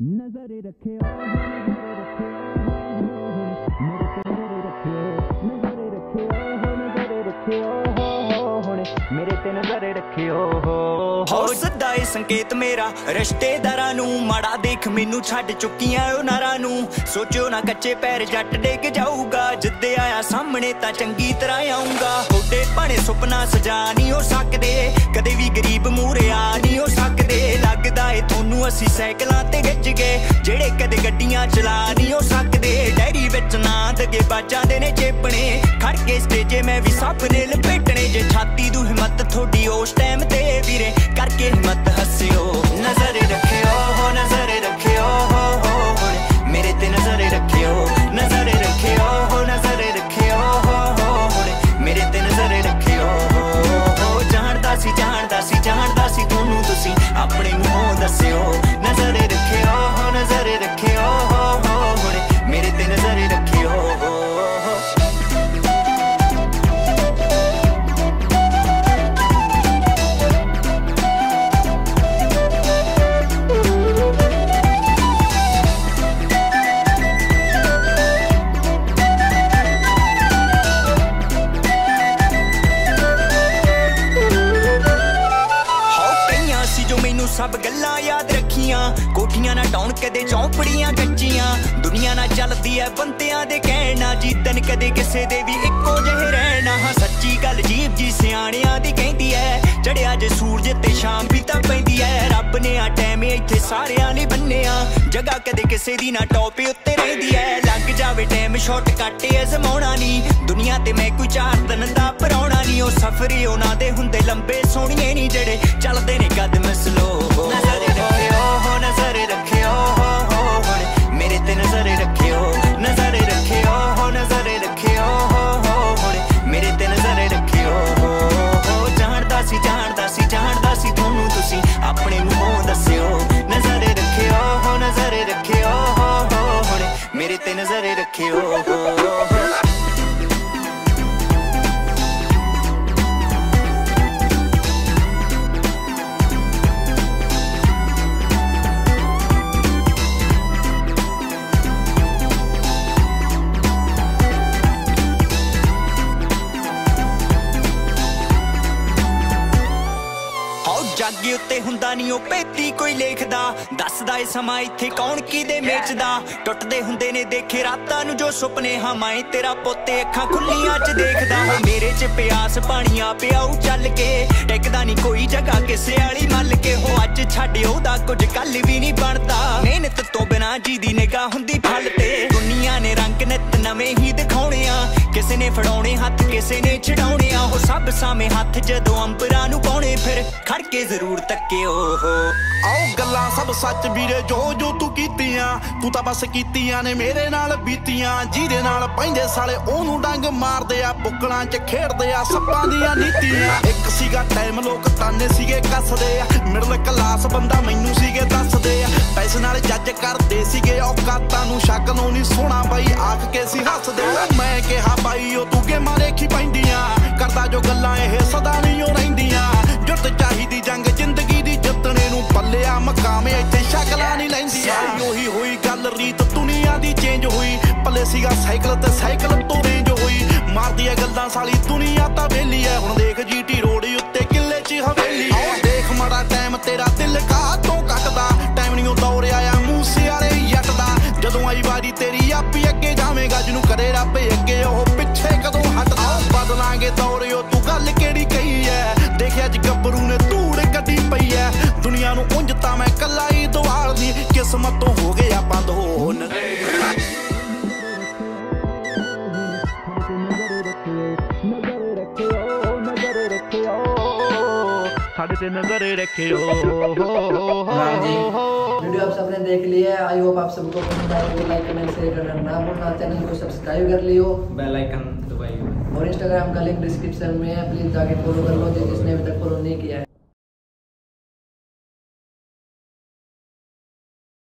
ਨਜ਼ਰ ਰੱਖਿਓ ਨਜ਼ਰ ਰੱਖਿਓ ਮੇਰੇ ਤੇ ਨਜ਼ਰ ਰੱਖਿਓ ਨਜ਼ਰ ਰੱਖਿਓ ਹੁਣ, ਮੇਰੇ ਤੇ ਨਜ਼ਰ ਰੱਖਿਓ, ਹੋ ਸਦਾ ਏ ਸੰਕੇਤ ਮੇਰਾ, ਰਿਸ਼ਤੇਦਾਰਾਂ ਨੂੰ ਮਾੜਾ ਦੇਖ ਮੈਨੂੰ ਛੱਡ ਚੁੱਕੀਆਂ ਉਹ ਨਾਰਾਂ ਨੂੰ। ਸੋਚਿਓ ਨਾ ਕੱਚੇ ਪੈਰ ਜੱਟ ਡੇਗ ਜਾਊਗਾ, ਜਿੱਦੇ ਆਇਆ ਸਾਹਮਣੇ ਤਾਂ ਚੰਗੀ ਤਰ੍ਹਾਂ ਆਉਂਗਾ ਤੁਹਾਡੇ ਭਾਣੇ ਸੁਪਨਾ ਸਜਾ ਨਹੀਂ ਹੋ ਸਕਦੇ, ਕਦੇ ਵੀ ਗਰੀਬ ਮੂੰਹ ਅਸੀਂ ਸਾਈਕਲਾਂ ਤੇ ਗੱਜ ਗਏ। ਜਿਹੜੇ ਕਦੇ ਗੱਡੀਆਂ ਚਲਾ ਨਹੀਂ ਹੋ ਸਕਦੇ। ਡੈਰੀ ਵਿੱਚ ਨਾਂ ਦਗੇ, ਬਾਜਾਂ ਦੇ ਨੇ ਚੇਪਣੇ। ਖੜ ਕੇ ਸਟੇਜੇ ਮੈਂ ਵੀ ਸਭ ਨੇ ਲਪੇਟਣੇ। ਜੇ ਛਾਤੀ ਦੂ ਹਿੰਮਤ ਥੋੜੀ ਉਸ ਟਾਈਮ ਤੇ ਵੀਰੇ, ਕਰਕੇ ਹਿੰਮਤ ਹੱਸਿਓ। ਯਾਦ ਕੋਠੀਆਂ ਨਾ ਟਾਉਣ ਕਦੇ ਚੌਂਪੜੀਆਂ ਕੱਚੀਆਂ। ਦੁਨੀਆ ਨਾ ਚੱਲਦੀ ਐ ਬੰਦਿਆਂ ਦੇ ਕਹਿਣਾ ਜੀਤਨ ਕਦੇ ਕਿਸੇ ਦੇ ਵੀ ਇੱਕੋ ਜਿਹੇ ਰਹਿਣਾ ਹਾਂ, ਸੱਚੀ ਗੱਲ ਜੀਬ ਜੀ ਸਿਆਣਿਆਂ ਦੀ ਕਹਿੰਦੀ ਐ, ਚੜਿਆ ਜੇ ਸੂਰਜ ਤੇ ਸ਼ਾਮ ਵੀ ਤਾਂ ਪੈਂਦੀ ਐ। ਰੱਬ ਨੇ ਆ ਟਾਈਮ ਇੱਥੇ ਸਾਰਿਆਂ ਲਈ ਬੰਨਿਆ। ਜਗ੍ਹਾ ਕਦੇ ਕਿਸੇ ਦੀ ਨਾ ਟੌਪ ਉੱਤੇ ਰਹਿੰਦੀ ਐ। ਲੱਗ ਜਾਵੇ ਟਾਈਮ ਸ਼ਾਰਟ ਕੱਟ ਅਜ਼ਮਾਉਣਾ ਨਹੀਂ ਦੁਨੀਆ ਤੇ ਮੈਂ ਕੋਈ ਚਾਰ ਦਿਨ ਦਾ ਪਰੌਣਾ ਨਹੀਂ ਉਹ ਸਫ਼ਰੀ ਉਹਨਾਂ ਦੇ ਹੁੰਦੇ ਲੰਬੇ ਸੋਹਣੀਏ ਨਹੀਂ ਜਿਹੜੇ ਚੱਲਦੇ ਨੇ ਕਦਮ ਸਲੋ ਨਜ਼ਰ ਜਾਗੇ ਉੱਤੇ ਹੁੰਦਾ ਨਹੀਂ ਉਹ ਪੇਤੀ ਕੋਈ ਲੇਖਦਾ। ਦੱਸਦਾ ਏ ਸਮਾਂ ਇੱਥੇ ਕੌਣ ਕਿਹਦੇ ਮੇਚਦਾ ਟੁੱਟਦੇ ਹੁੰਦੇ ਨੇ ਦੇਖੇ ਰਾਤਾਂ ਨੂੰ ਜੋ ਸੁਪਨੇ ਹਮਾਏ ਤੇਰਾ ਪੋਤੇ ਅੱਖਾਂ ਖੁੱਲੀਆਂ ਚ ਦੇਖਦਾ। ਹੋ ਮੇਰੇ ਚ ਪਿਆਸ ਪਾਣੀਆਂ ਪਿਆਉ ਚੱਲ ਕੇ। ਟਿਕਦਾ ਨਹੀਂ ਕੋਈ ਜਗ੍ਹਾ ਕਿਸੇ ਵਾਲੀ ਮੱਲ ਕੇ। ਹੋ ਅੱਜ ਛੱਡ ਉਹਦਾ ਕੁਝ ਕੱਲ ਵੀ ਨਹੀਂ ਬਣਦਾ। ਮਿਹਨਤ ਤੋਂ ਬਿਨਾ ਜੀ ਦੀ ਨਿਗਾਹ ਹੁੰਦੀ ਫਲ ਤੇ। ਦੁਨੀਆ ਨੇ ਰੰਗ ਨਿਤ ਨਵੇਂ ਹੀ ਦਿਖਾਉਣੇ ਆ। ਕਿਸੇ ਨੇ ਫੜਾਉਣੇ ਹੱਥ ਕਿਸੇ ਨੇ ਛਡਾਉਣੇ ਸਭ ਸਾਵੇਂ ਹੱਥ ਜਦੋਂ ਅੰਬਰਾਂ ਨੂੰ ਪਾਉਣੇ, ਫਿਰ ਖੜ ਕੇ ਜ਼ਰੂਰ ਤੱਕਿਓ ਆਓ ਗੱਲਾਂ ਸਭ ਸੱਚ ਵੀਰੇ, ਜੋ ਜੋ ਤੂੰ ਕੀਤੀਆਂ, ਤੂੰ ਤਾਂ ਬਸ ਕੀਤੀਆਂ ਨੇ ਮੇਰੇ ਨਾਲ ਬੀਤੀਆਂ। ਜਿਹਦੇ ਨਾਲ ਪੈਂਦੇ ਸਾਲੇ ਉਹਨੂੰ ਡੰਗ ਮਾਰਦੇ ਆ, ਬੁੱਕਲਾਂ 'ਚ ਖੇਡਦੇ ਆ, ਸੱਪਾਂ ਦੀਆਂ ਨੀਤੀਆਂ। ਇੱਕ ਸੀਗਾ ਟਾਈਮ ਲੋਕ ਤਾਨੇ ਸੀਗੇ ਕੱਸਦੇ ਆ। ਮਿਡਲ ਕਲਾਸ ਬੰਦਾ ਮੈਨੂੰ ਸੀਗੇ ਦੱਸਦੇ ਆ। ਪੈਸੇ ਨਾਲ ਜੱਜ ਕਰਦੇ ਸੀਗੇ ਔਕਾਤਾਂ ਨੂੰ ਸ਼ੱਕ ਨੂੰ ਨਹੀਂ ਸੋਣਾ ਬਾਈ, ਆਖ ਕੇ ਜੋ ਗੱਲਾਂ ਇਹ ਸਦਾ ਨਹੀਂ ਉਹ ਰਹਿੰਦੀਆਂ। ਜੁੱਤ ਚਾਹੀਦੀ ਜੰਗ ਜ਼ਿੰਦਗੀ ਦੀ ਜਿੱਤਣੇ ਨੂੰ ਪੱਲਿਆ ਮਕਾਮ ਇੱਥੇ ਸ਼ਕਲਾਂ ਨਹੀਂ ਲੈਂਦੀਆਂ। ਸਾਰੀ ਉਹੀ ਹੋਈ ਗੱਲ ਰੀਤ ਦੁਨੀਆ ਦੀ ਚੇਂਜ ਹੋਈ। ਪੱਲੇ ਸੀਗਾ ਸਾਈਕਲ ਤੇ ਸਾਈਕਲ ਤੋਂ ਰੇਂਜ ਹੋਈ। ਮਾਰਦੀ ਐ ਗੱਲਾਂ ਸਾਲੀ ਦੁਨੀਆ ਤਾਂ ਵੇਲੀ ਐ। ਹੁਣ ਦੇਖ ਜੀਟੀ ਰੋਡ ਉੱਤੇ ਕਿੱਲੇ 'ਚ ਹਵੇਲੀ ਆਓ ਦੇਖ ਮਾੜਾ ਟਾਈਮ ਤੇਰਾ ਦਿਲ ਕਾ ਤੋਂ ਕੱਟਦਾ। ਟਾਈਮ ਨਹੀਂ ਉਹ ਦੌਰ ਆਇਆ ਮੂਸੇ ਵਾਲੇ ਜੱਟ ਦਾ ਜਦੋਂ ਆਈ ਵਾਰੀ ਤੇਰੀ ਆਪੀ ਅੱਗੇ ਜਾਵੇਂਗਾ ਜਿਹਨੂੰ ਕਰੇ ਰੱਬ ਸਾਡੇ ਤੇ ਨਜ਼ਰ ਰੱਖਿਓ हाँ जी वीडियो आप सबने देख लिया है आई होप आप सबको पसंद आया तो लाइक कमेंट शेयर करना ना भूलना चैनल को सब्सक्राइब कर लियो बेल आइकन दबाइए और इंस्टाग्राम का लिंक डिस्क्रिप्शन में है प्लीज जाके फॉलो कर लो जिसने अभी तक फॉलो नहीं किया है